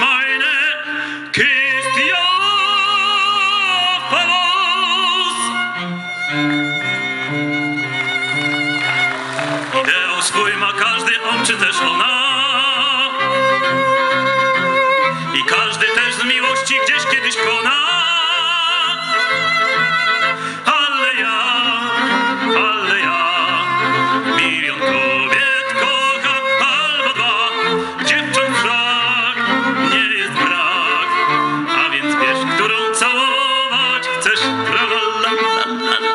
meine Christian Palos. Der aus Chuj ma każdy on, czy też. la la la la la